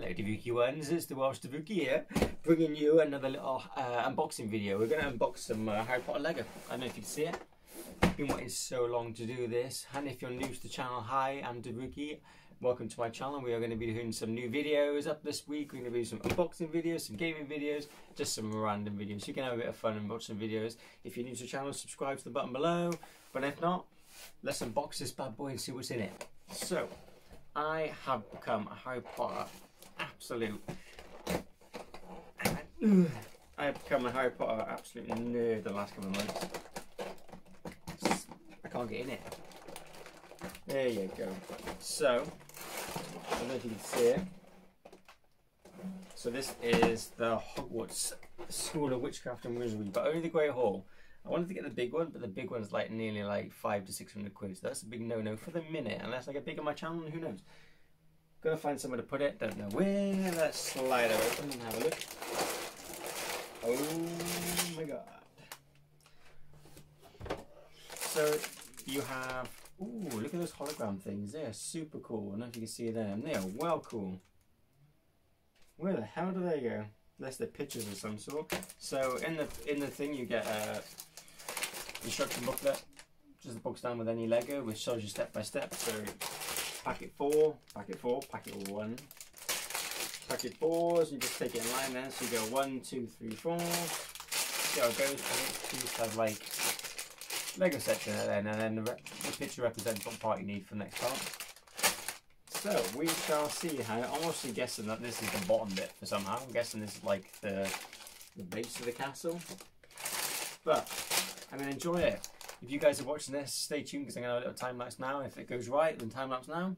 Hello Davoooky ones, it's the Welsh Davoooky here, bringing you another little uh, unboxing video. We're going to unbox some uh, Harry Potter Lego. I don't know if you can see it. Been waiting so long to do this. And if you're new to the channel, hi, I'm Davoooky. Welcome to my channel. We are going to be doing some new videos up this week. We're going to be doing some unboxing videos, some gaming videos, just some random videos. You can have a bit of fun and watch some videos. If you're new to the channel, subscribe to the button below. But if not, let's unbox this bad boy and see what's in it. So, I have become a Harry Potter absolute. I have become a Harry Potter absolute nerd the last couple of months. I can't get in it. There you go. So, I don't know if you can see it. So this is the Hogwarts School of Witchcraft and Wizardry, but only the Great Hall. I wanted to get the big one, but the big one's like nearly like five to six hundred quid. So that's a big no-no for the minute, unless I get big on my channel. Who knows? Gotta find somewhere to put it. Don't know where. Let's slide it open and have a look. Oh my god. So you have. Ooh, look at those hologram things. They're super cool. I don't know if you can see them. They are well cool. Where the hell do they go? Unless they're pictures of some sort. So in the in the thing you get a instruction booklet, just the box down with any Lego, which shows you step by step. So packet four, packet four, packet one, packet fours, you just take it in line then. So you go one, two, three, four. See how it goes. And you just have like Lego section then, and then the, the picture represents what part you need for the next part. So we shall see how. I'm actually guessing that this is the bottom bit for somehow. I'm guessing this is like the the base of the castle. But I'm gonna enjoy it. If you guys are watching this, stay tuned because I'm going to have a little time lapse now. If it goes right, then time lapse now.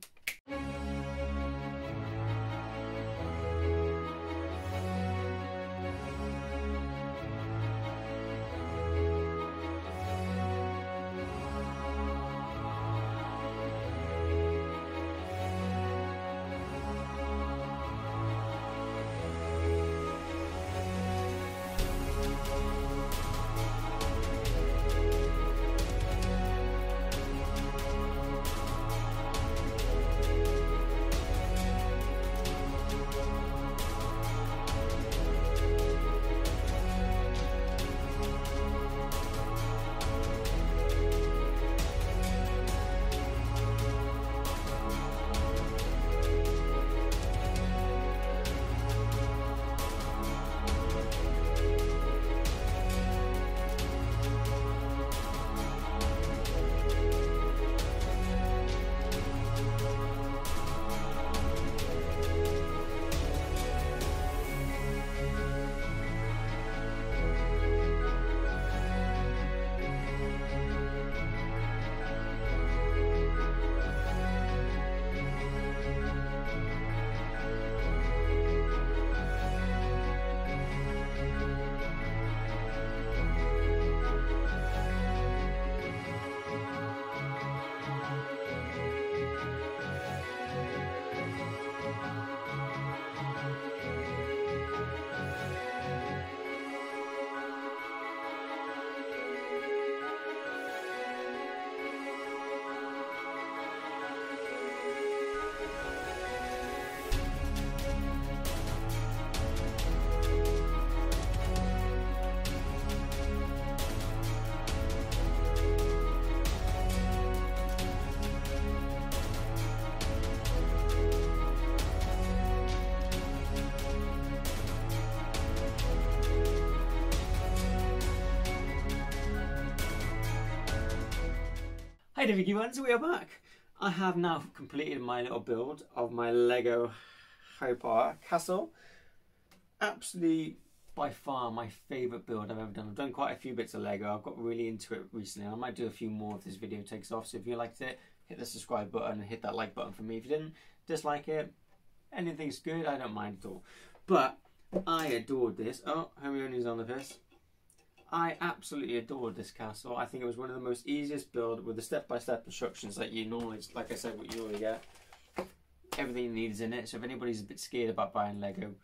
Hey Davoooky ones, we are back. I have now completed my little build of my Lego Harry castle. Absolutely by far my favourite build I've ever done. I've done quite a few bits of Lego. I've got really into it recently. I might do a few more if this video takes off. So if you liked it, hit the subscribe button and hit that like button for me. If you didn't dislike it, anything's good. I don't mind at all. But I adored this. Oh, Hermione's on the first. I absolutely adored this castle. I think it was one of the most easiest build with the step-by-step -step instructions that you normally, like I said, what you already get. Everything you need is in it. So if anybody's a bit scared about buying Lego,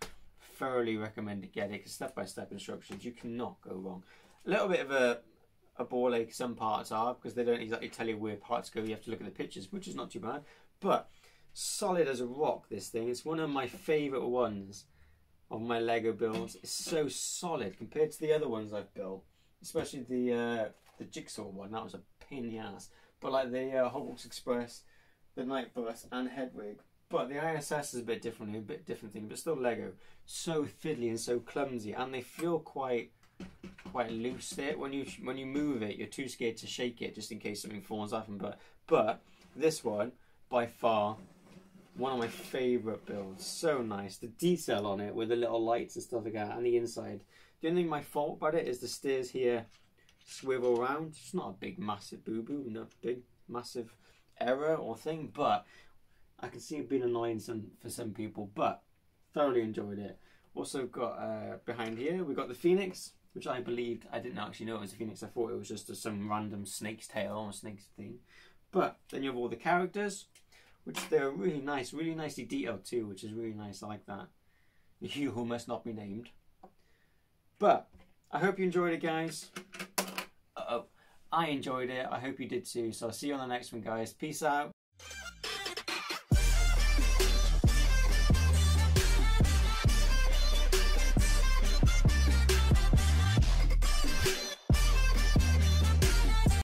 thoroughly recommend to get it because step-by-step instructions, you cannot go wrong. A little bit of a a ball ache some parts are because they don't exactly tell you where parts go. You have to look at the pictures, which is not too bad. But solid as a rock. This thing. It's one of my favourite ones of my Lego builds. It's so solid compared to the other ones I've built, especially the uh, the jigsaw one. That was a pain in the ass. But like the uh, Hogwarts Express, the Night Bus, and Hedwig. But the ISS is a bit different, a bit different thing, but still Lego. So fiddly and so clumsy, and they feel quite quite loose there. When you when you move it, you're too scared to shake it just in case something falls off. And but but this one by far one of my favourite builds. So nice. The detail on it with the little lights and stuff like that, and the inside. The only thing my fault about it is the stairs here swivel around. It's not a big massive boo boo, no big massive error or thing, but I can see it being annoying some for some people, but thoroughly enjoyed it. Also got uh, behind here we got the phoenix, which I believed I didn't actually know it was a phoenix. I thought it was just a, some random snake's tail or snake's thing. But then you have all the characters, which they're really nice, really nicely detailed too, which is really nice. I like that. You who must not be named. But I hope you enjoyed it, guys. Uh oh I enjoyed it. I hope you did too. So I'll see you on the next one, guys. Peace out.